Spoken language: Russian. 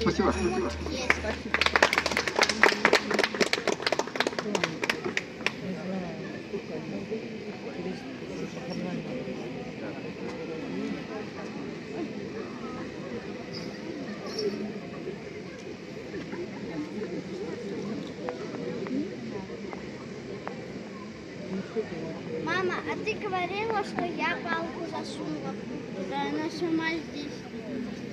Спасибо. Мама, а ты говорила, что я палку засунула, Да, она сама здесь.